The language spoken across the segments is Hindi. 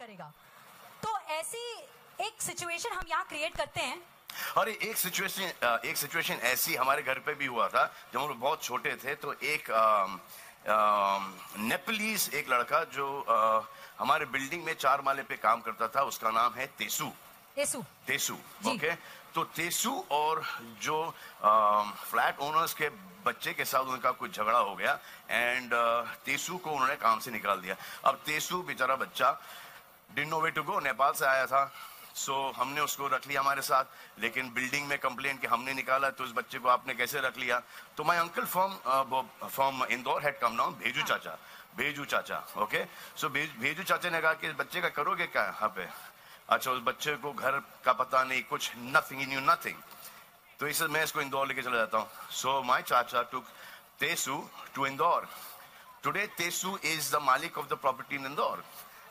करेगा। तो ऐसी एक सिचुएशन हम यहाँ क्रिएट करते हैं। और एक सिचुएशन एक सिचुएशन ऐसी हमारे घर पे भी हुआ था जब हम बहुत छोटे थे तो एक नेपलीज एक लड़का जो आ, हमारे बिल्डिंग में चार माले पे काम करता था उसका नाम है तेसु तेसु तेसु। ओके तो तेसु और जो आ, फ्लैट ओनर्स के बच्चे के साथ उनका कुछ झगड़ा हो गया एंड तेसु को उन्होंने काम से निकाल दिया। अब तेसु बेचारा बच्चा didn't no way to go Nepal से आया था। सो so, हमने उसको रख लिया हमारे साथ। लेकिन बिल्डिंग में कंप्लेन कि हमने निकाला तो उस बच्चे को आपने कैसे रख लिया? तो my uncle from from Indore he'd come now Bheju chacha Bheju चाचा ओके सो भेजू चाचा ने कहा कि बच्चे का करोगे क्या यहाँ पे? अच्छा उस बच्चे को घर का पता नहीं कुछ नथिंग इन यू नथिंग तो इसे मैं इसको इंदौर लेके चला जाता हूँ। सो my chacha took Tesu to Indore today Tesu is the malik of the property in Indore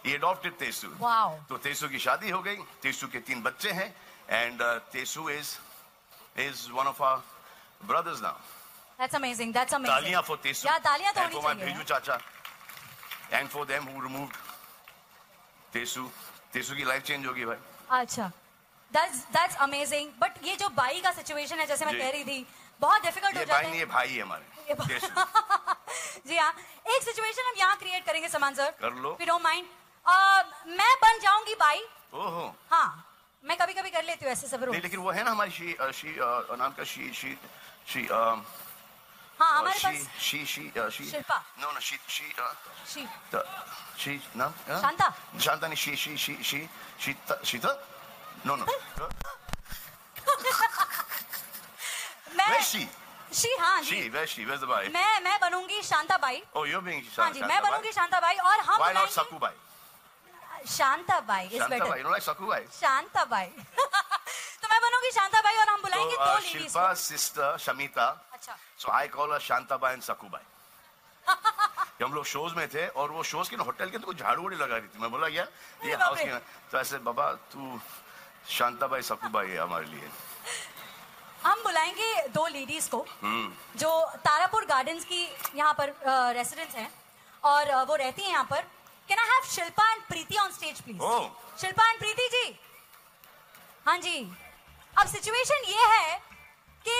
he adopted Tesu Wow. तो तेसु की शादी हो गई. तेसु के तीन बच्चे हैं. And Tesu is is one of our brothers now that's amazing that's amazing taliyan for Tesu yeah taliyan तो होनी फॉर माय चाहिए। Bheju chacha and for them who removed Tesu Tesu की लाइफ चेंज होगी भाई. अच्छा. दैट्स दैट्स अमेजिंग बट ये जो बाई का सिचुएशन है जैसे मैं कह रही थी बहुत डिफ़िकल्ट हो जाता भाई है। ये भाई है हमारे। जी हाँ. एक सिचुएशन हम यहाँ क्रिएट करेंगे समान सर कर लो। डोंट माइंड मैं बन जाऊँगी बाई। ओहो। हाँ मैं कभी कभी कर लेती हूँ ऐसे सब नहीं लेकिन वो है ना हमारी शी शी नाम का शी शी शी हाँ हमारे she pass she she she. Shilpa. No no she she she. She नाम? शांता। शांता नहीं she she she she Sheeta Sheeta no no. मैं she? शी हाँ जी। She where's the boy? मैं मैं बनूँगी शांता बाई। You're being हाँ शांता जी मैं बनूँगी शांता बाई और हम not बुलाएंगे- सकू भाई शांता बाई इज़ बेटर भाई शांता बाई तो मैं बनूँगी शांता बाई और हम तो बुलाएँगे uh, दो लेडीज़ शिल्पा सिस्टर शमिता। अच्छा। So I call her Shantabai and Sakubai. कि हम लोग शोज़ में थे और वो शोज़ के ना होटल के तो कुछ झाड़ू वाड़ी लगा रही थी। मैं बोला यार ये हाउस। के तो ऐसे बाबा तू शांताबाई सकुबाई है हमारे लिए। हम बुलाएँगे दो लेडीज़ को हम्म। जो तारापुर गार्डन्स की यहाँ पर रेसिडेंट्स हैं और वो रहती हैं यहाँ पर। Can I have Shilpa and Preeti on stage please Oh. Shilpa and Preeti ji हाँ जी अब सिचुएशन ये है कि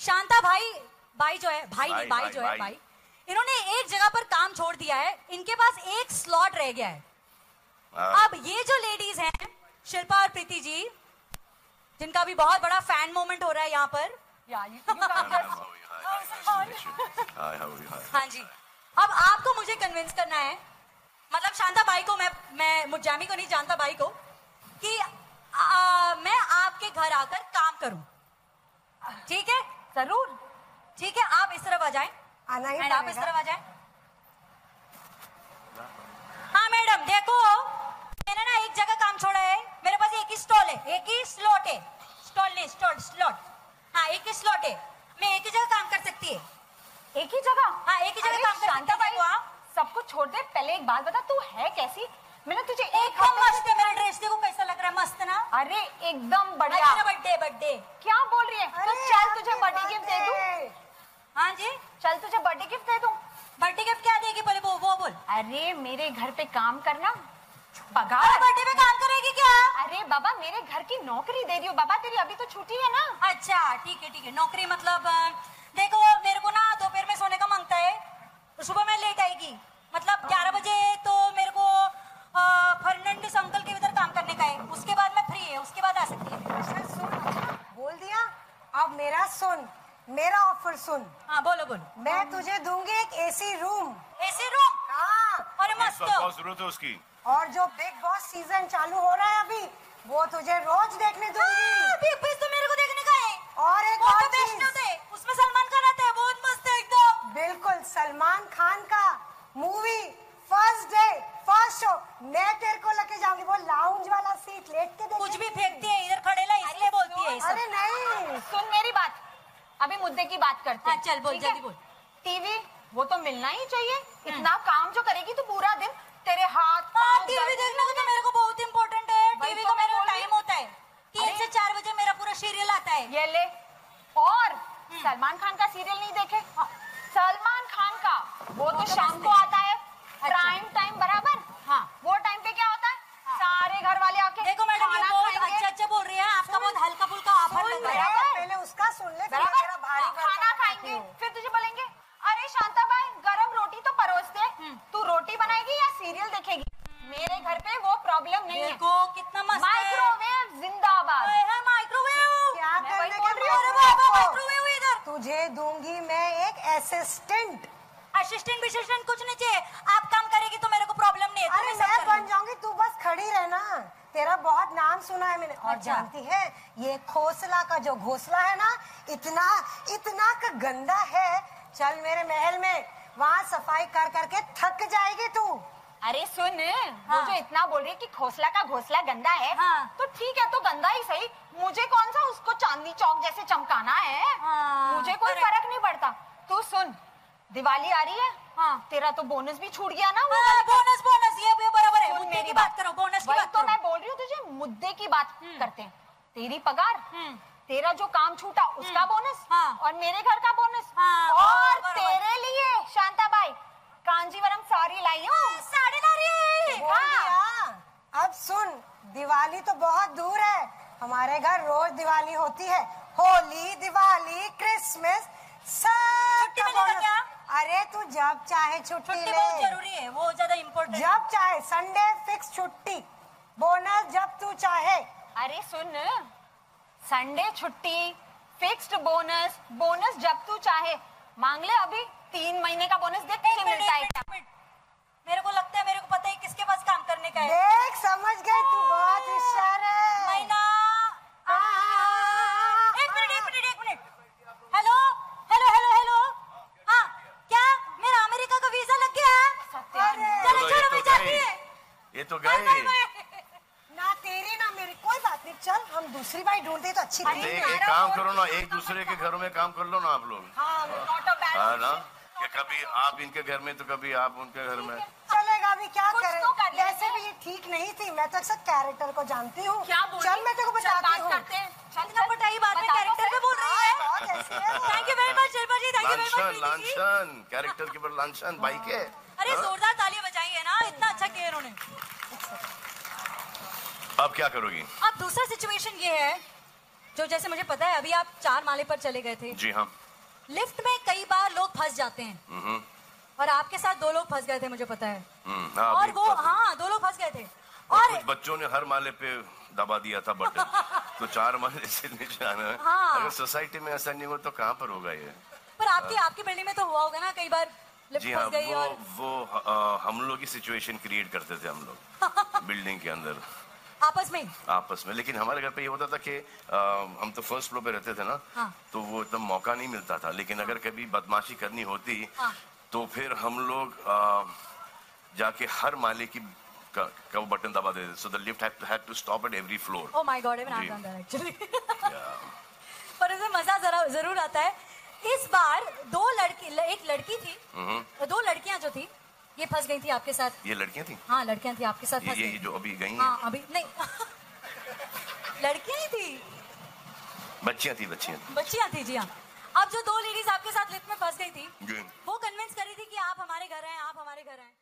शांता भाई भाई जो है भाई नहीं भाई, जो है भाई। इन्होंने एक जगह पर काम छोड़ दिया है इनके पास एक स्लॉट रह गया है हाँ। अब ये जो लेडीज़ हैं शिल्पा और प्रीति जी जिनका भी बहुत बड़ा फ़ैन मोमेंट हो रहा है यहाँ पर Yeah, you, you guys Hi, are. how are you? Hi, hi, nice to meet you. Hi, how are you? Hi. हाँ जी अब आपको मुझे कन्विंस करना है मतलब शांता भाई को मैं मैं मुजामी को नहीं जानता भाई को कि आ, मैं आपके घर आकर काम करूँ। ठीक है? ज़रूर। ठीक है आप इस तरफ़ आ जाए। आना ही आप इस तरफ़ आ जाए। हाँ मैडम देखो मैंने ना एक जगह काम छोड़ा है मेरे पास एक ही स्टॉल है एक ही स्लॉट है स्टॉल नहीं स्टॉल स्लॉट हाँ एक ही स्लॉट है मैं एक ही जगह काम कर सकती है एक ही जगह हाँ, एक ही जगह अरे काम कर शांता सकती है भाई वो, हाँ। सब कुछ छोड़ दे पहले एक बात बता तू है कैसी मैंने तुझे एक एकदम हफ़्ते मस्त है मेरा ड्रेस देखो कैसा लग रहा है मस्त ना अरे एकदम बढ़िया। Birthday birthday. क्या बोल रही है? तो चल तुझे बर्थडे गिफ्ट दे दूँ! हाँ जी? चल तुझे बर्थडे गिफ्ट दे दूँ। बर्थडे गिफ्ट क्या देगी पहले वो वो बोल। अरे मेरे घर पे काम करना। पगार। बर्थडे में काम करेगी क्या? अरे बाबा मेरे घर की नौकरी दे रही हो बाबा तेरी अभी तो छुट्टी है ना। अच्छा ठीक है ठीक है। नौकरी मतलब देखो मेरे को ना दोपहर में सोने का माँगता है। तो सुबह में लेट आएगी। मतलब ग्यारह बजे तो मेरे फर्नांडिस अंकल के इधर काम करने का है। उसके बाद मैं फ्री है उसके बाद आ सकती है। अच्छा सुन बोल दिया। अब मेरा सुन मेरा ऑफ़र सुन। हाँ बोलो बोलो। मैं तुझे दूँगी एक एसी रूम एसी रूम हाँ। अरे मस्त। बहुत ज़रूरत है उसकी। और जो बिग बॉस सीज़न चालू हो रहा है अभी वो तुझे रोज देखने दूँगी। हाँ, बिग बॉस तो मेरे को देखने का है और एक वो और तो बेस्ट चीज़ होते हैं उसमें सलमान खान आता है बहुत मस्त है एकदम बिल्कुल सलमान खान का movie first day first show मैं तेरे को लेके जाऊँगी वो लाउंज वाला सीट लेट के देखेंगे। कुछ भी फेंकती है इधर खड़े ला इसलिए बोलती है ये सब। अरे नहीं सुन मेरी बात अभी मुद्दे की बात करते हाँ, हैं, चल, बोल, जल्दी बोल। टीवी वो तो मिलना ही चाहिए। इतना काम जो करेगी तो पूरा दिन तेरे हाथ हाँ टीवी देखना तो मेरे को बहुत इंपॉर्टेंट है। टीवी तो मेरा टाइम होता है। तीन से चार बजे मेरा पूरा सीरियल आता है। ये ले। और सलमान खान का सीरियल नहीं देखे? सलमान खान का वो तो तो शाम को आता है अच्छा। प्राइम टाइम बराबर हाँ। वो टाइम पे क्या होता है देखेगी। मेरे घर पे वो प्रॉब्लम नहीं है। कितना मस्त माइक्रोवेव जिंदाबाद। माइक्रोवेव क्या करने? माइक्रोवेव इधर। तुझे दूँगी मैं एक असिस्टेंट असिस्टेंट विसिस्टेंट कुछ नहीं चाहिए। आप काम करेगी तो मेरे को प्रॉब्लम नहीं है। अरे मैं बन जाऊँगी तू बस खड़ी रहना। तेरा बहुत नाम सुना है मैंने। और अच्छा। जानती है ये खोसला का जो घोसला है ना इतना इतना का गंदा है। चल मेरे महल में वहाँ सफ़ाई कर करके थक जाएगी तू। अरे सुन वो हाँ। जो इतना बोल रही है कि घोसला का घोसला गंदा है हाँ। तो ठीक है तो गंदा ही सही। मुझे कौन सा उसको चांदनी चौक जैसे चमकाना है? हाँ, मुझे कोई फ़र्क नहीं पड़ता। तू सुन दिवाली आ रही है। हाँ। तेरा तो बोनस भी छूट गया ना वो हाँ, बोनस बोनस ये ये बराबर है। मुद्दे की बात करो बोनस की बात तो मैं बोल रही हूँ तुझे मुद्दे की बात करते हैं। तेरी पगार हम्म। तेरा जो काम छूटा उसका बोनस हाँ। और मेरे घर का बोनस हाँ, और तेरे लिए शांता शांताबाई कांजीवरम साड़ी लाई हूँ। साड़ी ला रही है। अब सुन दिवाली तो बहुत दूर है। हमारे घर रोज दिवाली होती है। होली दिवाली क्रिसमस सब? अरे तू जब चाहे छुट्टी ले। ज़रूरी है वो ज़्यादा इम्पोर्टेंट जब चाहे संडे फिक्स छुट्टी। बोनस जब तू चाहे। अरे सुन संडे छुट्टी फिक्स्ड बोनस बोनस जब तू चाहे। मांग ले अभी। तीन महीने का बोनस देख तुझे मिलता है क्या मेरे को लगता है मेरे को पता है किसके पास काम करने का है। देख समझ गई तू बहुत होशियार है। महीना एक मिनट एक मिनट एक minute. Hello hello hello hello. हाँ क्या मेरा अमेरिका का वीज़ा लग गया है? चलो चलो, ये तो मैं जाती गए। है। ये तो गए। ना तेरी ना मेरी कोई बात नहीं चल हम दूसरी बाई ढूंढते तो अच्छी तो नहीं एक, काम करो ना एक दूसरे के घरों में काम कर लो ना आप लोग। हाँ हाँ ना? कि कभी आप इनके घर में तो कभी आप उनके घर में। चलेगा अभी क्या करें? तो वैसे भी ये ठीक नहीं थी मैं तो अक्सर कैरेक्टर को जानती हूँ। चल मैं तेरे को बताती हूँ। करते हैं। चल इतना पटाई बाद में कैरेक्टर पे बोल रही है। बहुत ऐसी है। वो। Thank you very much Shilpa ji thank you very Lanchhan character के ऊपर लांछन भाई के। अरे हाँ? जोरदार तालियाँ बजाई है ना इतना अच्छा किया इन्होंने। अब क्या करोगी? अब दूसरा सिचुएशन ये है जो जैसे मुझे पता है अभी आप चार माले पर चले गए थे। जी हाँ। लिफ्ट में कई बार लोग फंस जाते हैं। हम्म, और आपके साथ दो लोग फंस गए थे मुझे पता है। हम्म, हाँ, और वो हाँ दो लोग फंस गए थे। और कुछ बच्चों ने हर माले पे दबा दिया था बटन। तो चार माले से नीचे आना। है। हाँ। अगर सोसाइटी में ऐसा नहीं हो तो कहाँ पर होगा ये? पर आपकी आपकी बिल्डिंग में तो हुआ होगा ना कई बार लिफ्ट जी हाँ गई वो और वो अ, हम लोग की सिचुएशन क्रिएट करते थे हम लोग। बिल्डिंग के अंदर। आपस में? आपस में। लेकिन हमारे घर पे ये होता था कि हम तो फ़र्स्ट फ्लोर पे रहते थे ना हाँ। तो वो एकदम मौका नहीं मिलता था। लेकिन अगर कभी बदमाशी करनी होती हाँ। तो फिर हम लोग जाके हर माले की का, का वो बटन दबा देते so the lift had to stop at every floor oh my god even. I done actually पर इसमें मज़ा जरा ज़रूर आता है। इस बार दो लड़की एक लड़की थी। दो लड़कियाँ जो थी ये फंस गई थी आपके साथ? ये लड़कियाँ थी? हाँ लड़कियाँ थी आपके साथ ये ये, ये जो अभी गई हाँ। हैं अभी नहीं। लड़कियाँ ही थी? बच्चियाँ थी बच्चियाँ थी। बच्चियाँ थी जी हाँ। अब जो दो लेडीज़ आपके साथ लिफ्ट में फंस गई थी वो कन्विंस करी थी कि आप हमारे घर आए आप हमारे घर हैं